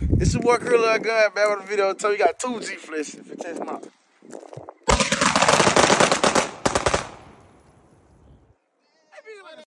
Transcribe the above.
This is what girl I got, man, with the video. I tell you, got 2G flips, if it takes my.